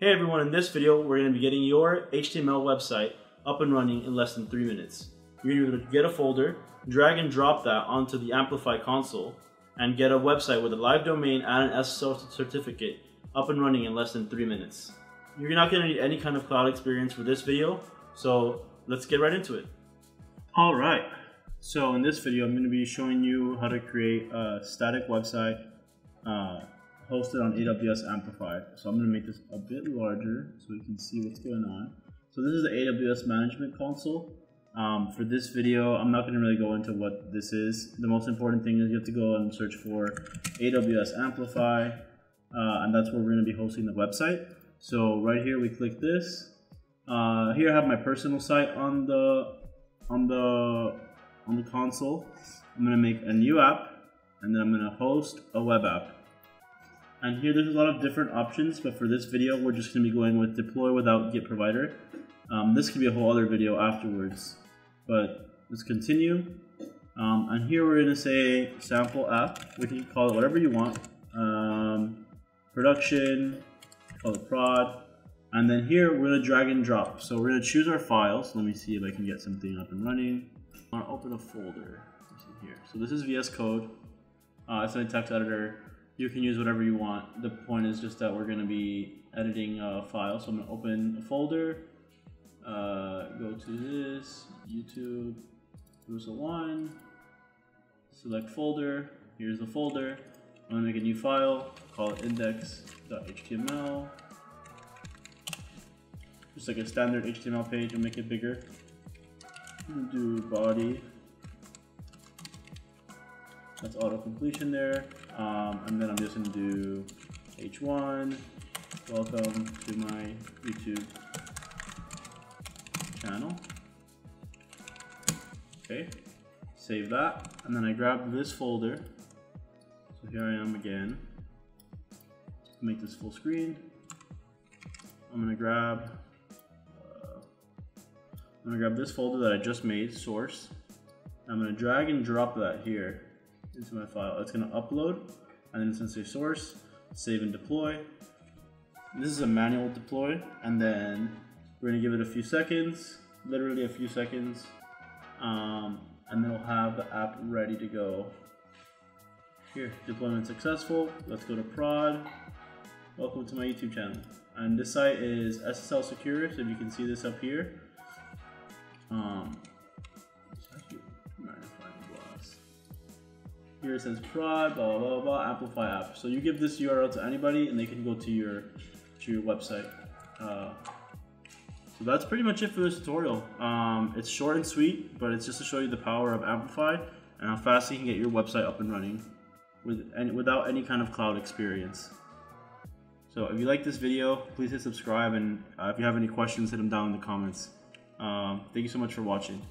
Hey everyone, in this video we're going to be getting your HTML website up and running in less than 3 minutes. You're going to get a folder, drag and drop that onto the Amplify console, and get a website with a live domain and an SSL certificate up and running in less than 3 minutes. You're not going to need any kind of cloud experience for this video, so let's get right into it. Alright, so in this video I'm going to be showing you how to create a static website uh, hosted on AWS Amplify. So I'm going to make this a bit larger so we can see what's going on. So this is the AWS Management Console. Um, for this video, I'm not going to really go into what this is. The most important thing is you have to go and search for AWS Amplify, uh, and that's where we're going to be hosting the website. So right here, we click this. Uh, here I have my personal site on the on the on the console. I'm going to make a new app, and then I'm going to host a web app. And here there's a lot of different options, but for this video, we're just going to be going with deploy without Git provider. Um, this could be a whole other video afterwards, but let's continue. Um, and here we're going to say sample app. We can call it whatever you want. Um, production, call it prod. And then here we're going to drag and drop. So we're going to choose our files. Let me see if I can get something up and running. I want to open a folder. Here. So this is VS Code. Uh, it's a text editor you can use whatever you want. The point is just that we're going to be editing a file. So I'm going to open a folder, uh, go to this, YouTube, Caruso 1, select folder, here's the folder. I'm going to make a new file, call it index.html. Just like a standard HTML page, and make it bigger. do body. That's auto completion there. Um, and then I'm just gonna do H1, welcome to my YouTube channel. Okay, save that. And then I grab this folder. So here I am again. Make this full screen. I'm gonna grab, uh, I'm gonna grab this folder that I just made, source. I'm gonna drag and drop that here into my file. It's going to upload, and then it's going to say source, save and deploy. This is a manual deploy, and then we're going to give it a few seconds, literally a few seconds, um, and then we'll have the app ready to go. Here, deployment successful. Let's go to prod. Welcome to my YouTube channel. And this site is SSL secure, so if you can see this up here. Um, Here it says prod, blah, blah, blah, blah, amplify app. So you give this URL to anybody and they can go to your, to your website. Uh, so that's pretty much it for this tutorial. Um, it's short and sweet, but it's just to show you the power of Amplify and how fast you can get your website up and running with, and without any kind of cloud experience. So if you like this video, please hit subscribe, and uh, if you have any questions, hit them down in the comments. Um, thank you so much for watching.